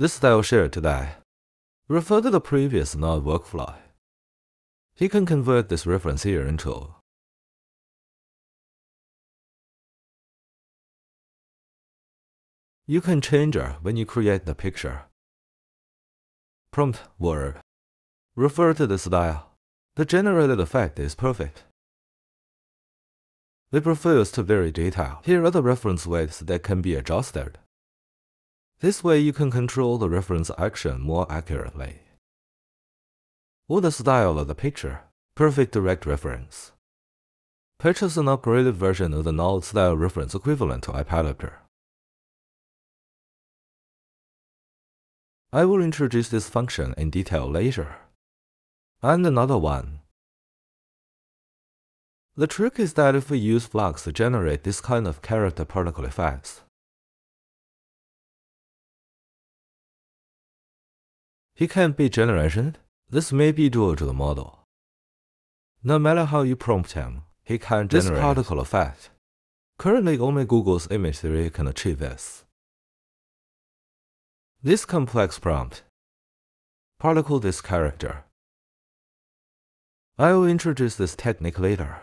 This style shared today. Refer to the previous node workflow. He can convert this reference here into You can change it when you create the picture. Prompt word. Refer to the style. The generated effect is perfect. It refers to vary detail. Here are the reference weights that can be adjusted. This way you can control the reference action more accurately. Or the style of the picture. Perfect direct reference. Purchase an upgraded version of the node style reference equivalent to IPAdapter. I will introduce this function in detail later. And another one. The trick is that if we use Flux to generate this kind of character particle effects, he can't be generated. This may be due to the model. No matter how you prompt him, he can't generate this particle effect. Currently, only Google's Imagen 3 can achieve this. This complex prompt. Particle this character. I will introduce this technique later.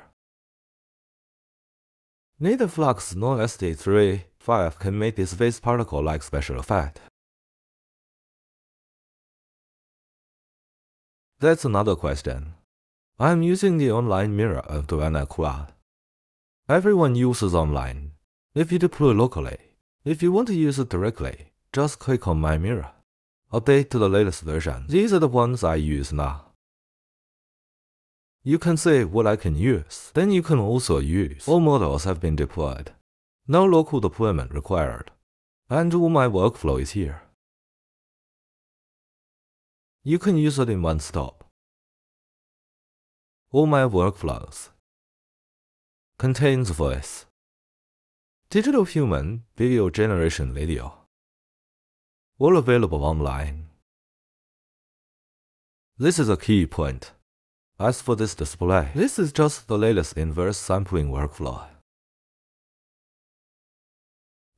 Neither Flux nor SD3 5 can make this face particle-like special effect. That's another question. I'm using the online mirror of Duana Cloud. Everyone uses online. If you deploy locally, if you want to use it directly, just click on My Mirror. Update to the latest version. These are the ones I use now. You can see what I can use. Then you can also use. All models have been deployed. No local deployment required. And all my workflow is here. You can use it in one stop. All my workflows contains voice, digital human video generation video all available online. This is a key point. As for this display, this is just the latest inverse sampling workflow.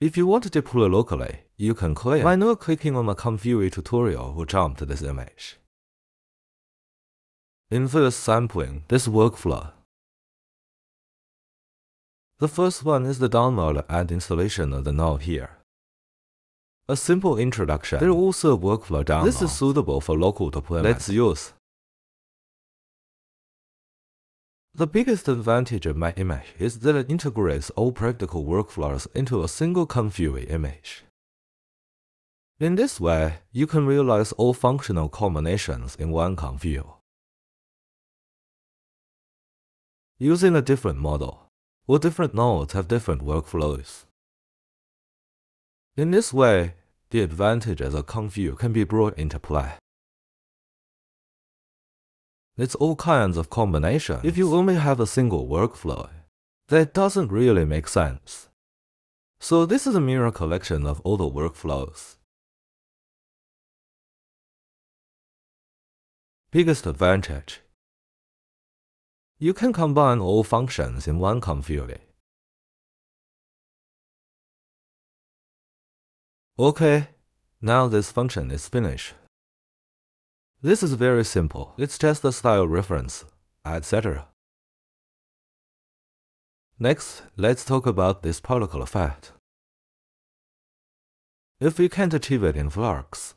If you want to deploy locally, you can click by not clicking on the Config tutorial or jump to this image. Inverse sampling, this workflow. The first one is the download and installation of the node here. A simple introduction. There is also a workflow download. This is suitable for local deployment. Let's use. The biggest advantage of my image is that it integrates all practical workflows into a single config image. In this way, you can realize all functional combinations in one config. Using a different model, all different nodes have different workflows. In this way, the advantages of config can be brought into play. It's all kinds of combinations. If you only have a single workflow, that doesn't really make sense. So this is a mirror collection of all the workflows. Biggest advantage. You can combine all functions in one config. Okay, now this function is finished. This is very simple. It's just a style reference, etc. Next, let's talk about this particle effect. If we can't achieve it in Flux,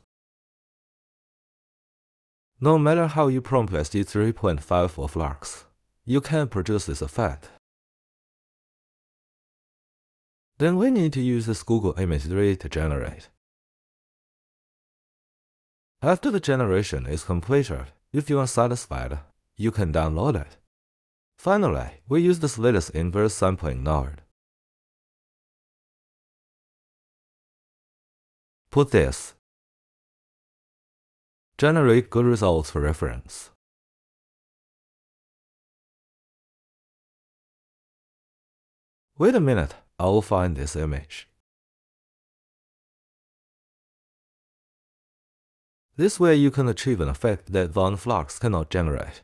no matter how you prompt SD 3.5 for Flux, you can't produce this effect. Then we need to use this Google Imagen 3 to generate. After the generation is completed, if you are satisfied, you can download it. Finally, we use this latest inverse sampling node. Put this. Generate good results for reference. Wait a minute. I will find this image. This way you can achieve an effect that Von Flux cannot generate.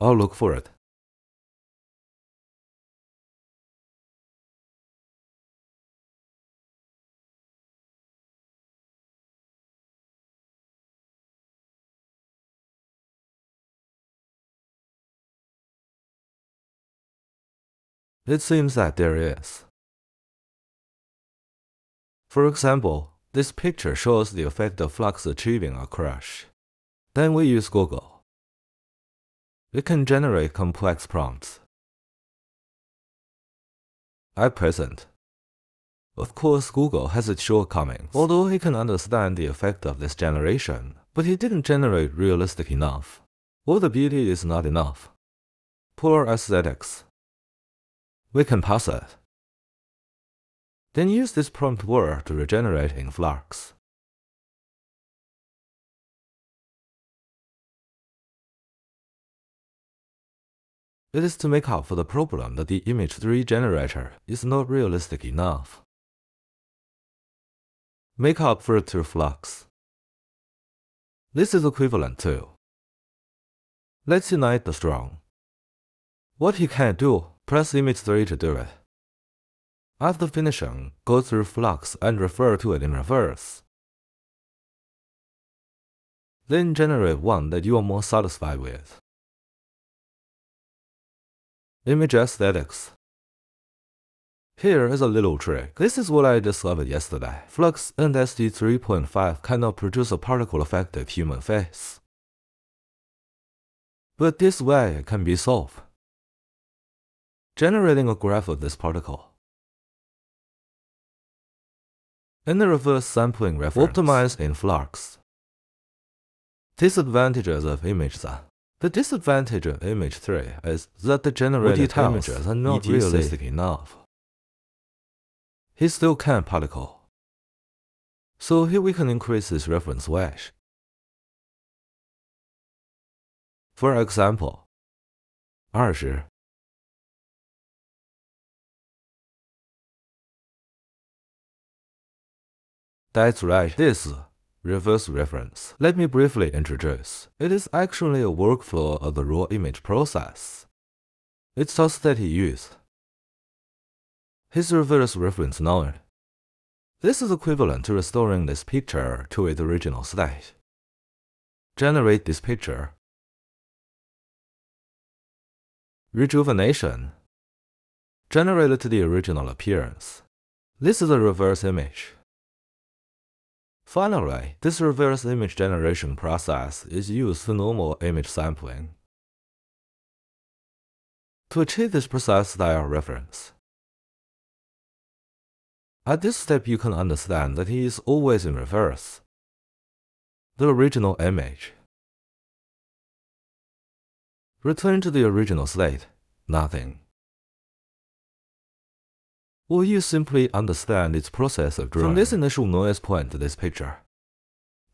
I'll look for it. It seems that there is. For example, this picture shows the effect of Flux achieving a crash. Then we use Google. It can generate complex prompts. At present, of course, Google has its shortcomings. Although he can understand the effect of this generation, but he didn't generate realistic enough. All the beauty is not enough. Poor aesthetics. We can pass it. Then use this prompt word to regenerate in Flux. It is to make up for the problem that the Imagen 3 generator is not realistic enough. Make up for it through Flux. This is equivalent to Let's unite the strong. What he can do, press Imagen 3 to do it. After finishing, go through Flux and refer to it in reverse. Then generate one that you are more satisfied with. Image aesthetics. Here is a little trick. This is what I discovered yesterday. Flux and SD 3.5 cannot produce a particle effect affected human face. But this way can be solved. Generating a graph of this particle. In the reverse sampling reference, optimize in Flux. Disadvantages of image then. The disadvantage of Imagen 3 is that the generated images are not realistic enough. He still can particle. So here we can increase this reference wedge. For example, 20. That's right, this reverse reference. Let me briefly introduce. It is actually a workflow of the raw image process. It's just that he used his reverse reference node. This is equivalent to restoring this picture to its original state. Generate this picture. Rejuvenation. Generate to the original appearance. This is a reverse image. Finally, this reverse image generation process is used for normal image sampling. To achieve this precise style reference, at this step you can understand that he is always in reverse. The original image. Return to the original state, nothing. Will you simply understand its process of drawing? From this initial noise point to this picture,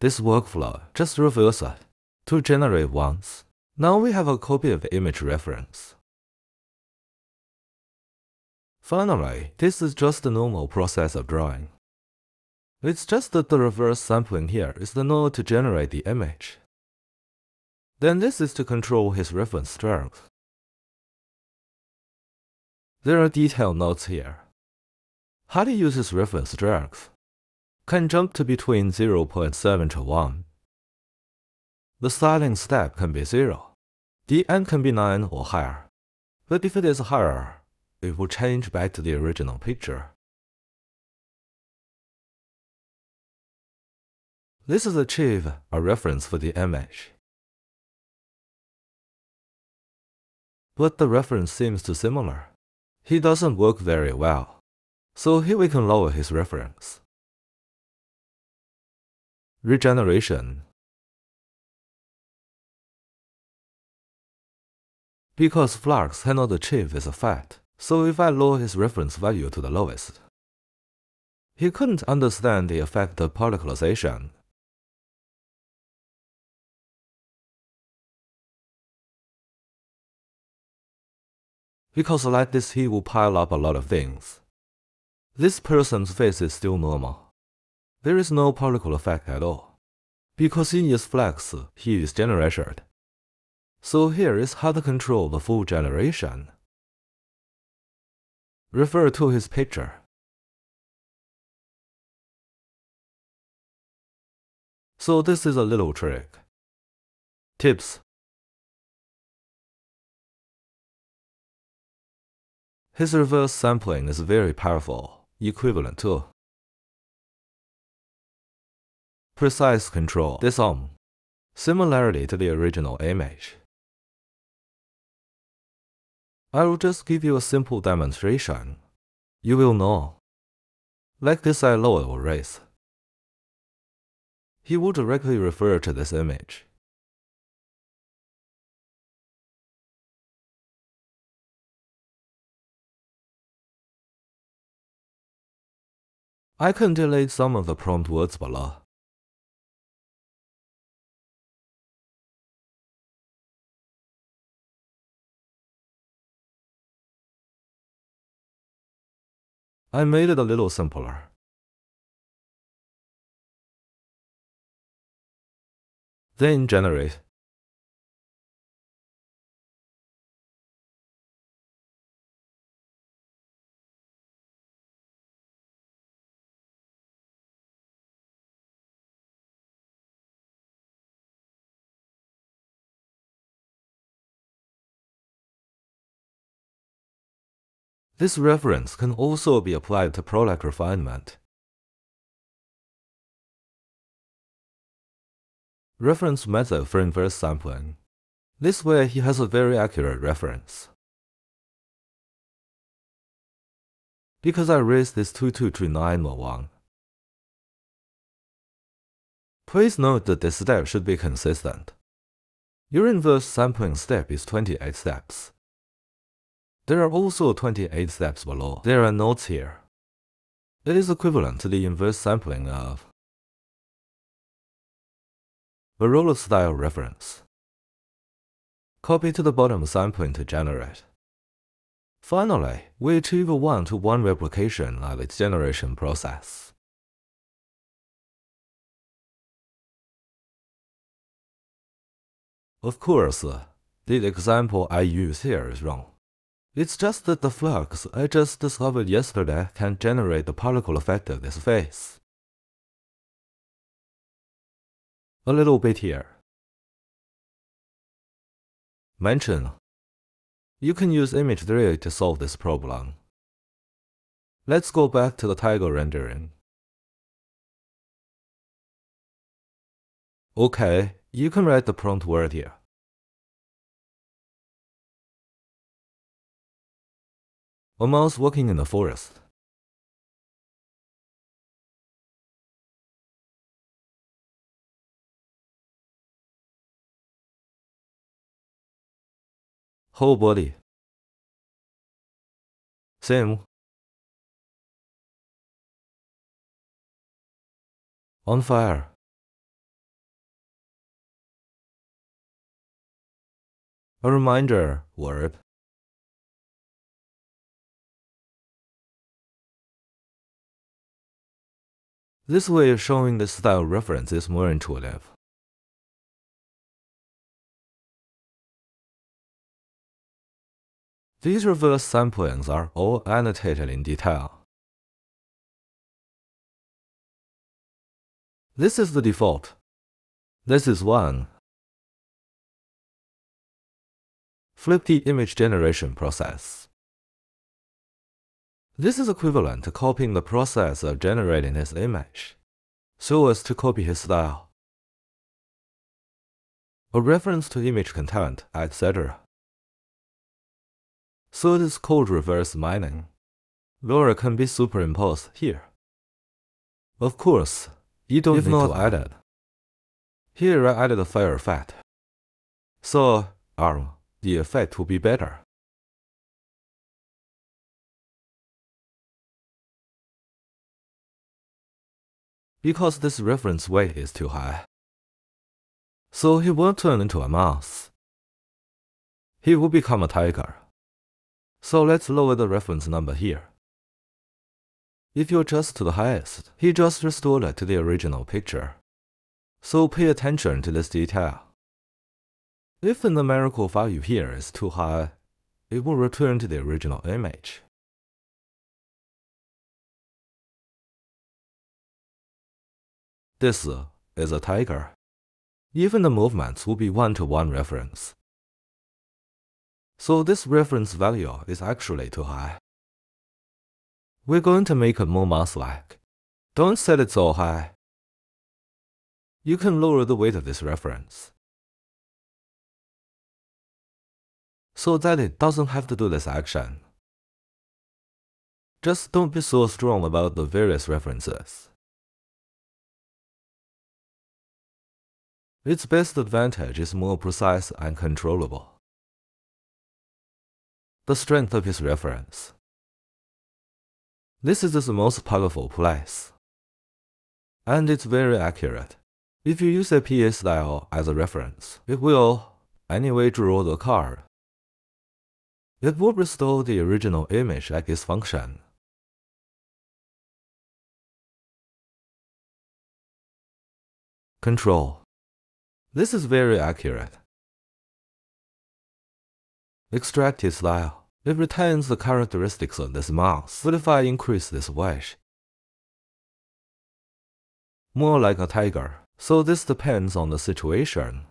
this workflow just reverse it to generate once. Now we have a copy of the image reference. Finally, this is just the normal process of drawing. It's just that the reverse sampling here is the node to generate the image. Then this is to control his reference strength. There are detailed notes here. How to use this reference strength can jump to between 0.7 to 1. The starting step can be 0. The end can be 9 or higher. But if it is higher, it will change back to the original picture. This is achieve a reference for the image. But the reference seems too similar. He doesn't work very well. So here we can lower his reference. Regeneration Because Flux cannot achieve this effect, so if I lower his reference value to the lowest, he couldn't understand the effect of particleization. Because like this he will pile up a lot of things. This person's face is still normal. There is no particle effect at all. Because in his Flux, he is generated. So here is how to control the full generation. Refer to his picture. So this is a little trick. Tips His reverse sampling is very powerful, equivalent to precise control, disarm, um, similarity to the original image. I will just give you a simple demonstration. You will know. Like this Lowell raise. He will directly refer to this image. I can delete some of the prompt words below. I made it a little simpler. Then generate. This reference can also be applied to product refinement. Reference method for inverse sampling. This way he has a very accurate reference. Because I raised this 222901. Please note that this step should be consistent. Your inverse sampling step is 28 steps. There are also 28 steps below. There are notes here. It is equivalent to the inverse sampling of Varroa style reference. Copy to the bottom sampling to generate. Finally, we achieve a one-to-one -one replication of its generation process. Of course, the example I use here is wrong. It's just that the flux I just discovered yesterday can generate the particle effect of this phase. A little bit here. Mention. You can use Imagen 3 to solve this problem. Let's go back to the tiger rendering. Okay, you can write the prompt word here. A mouse walking in the forest. Whole body. Same. On fire. A reminder word. This way of showing the style reference is more intuitive. These reverse samplings are all annotated in detail. This is the default. This is one. Flip the image generation process. This is equivalent to copying the process of generating his image, so as to copy his style. A reference to image content, etc. So it is called reverse mining. LoRa can be superimposed here. Of course, you don't if need not, to add it. Here I added a fire effect. So, um, the effect will be better. Because this reference weight is too high. So he won't turn into a mouse. He will become a tiger. So let's lower the reference number here. If you adjust to the highest, he just restored it to the original picture. So pay attention to this detail. If the numerical value here is too high, it will return to the original image. This uh, is a tiger. Even the movements will be one-to-one -one reference. So this reference value is actually too high. we're going to make it more mouse-like. Don't set it so high. You can lower the weight of this reference so that it doesn't have to do this action. Just don't be so strong about the various references. Its best advantage is more precise and controllable. The strength of its reference. This is its most powerful place. And it's very accurate. If you use a PA style as a reference, it will anyway draw the card. It will restore the original image at its function. Control. This is very accurate. Extract Extracted style. It retains the characteristics of this mouse, but if I increase this wedge, more like a tiger, so this depends on the situation.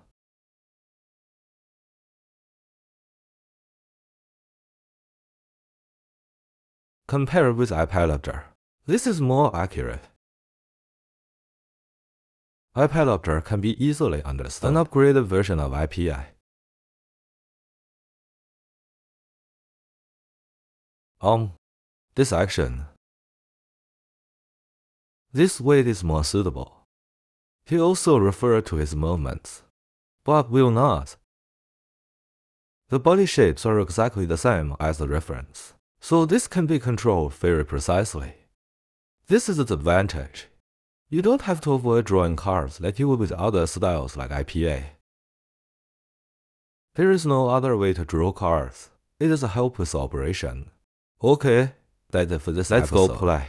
Compare with IPAdapter. This is more accurate. IPAdapter can be easily understood. An upgraded version of IPI. On um, this action, this weight is more suitable. He also referred to his movements, but will not. The body shapes are exactly the same as the reference, so this can be controlled very precisely. This is its advantage. You don't have to avoid drawing cards like you would with other styles like IPA. There is no other way to draw cards. It is a helpless operation. Okay, that's it for this Let's episode. go play.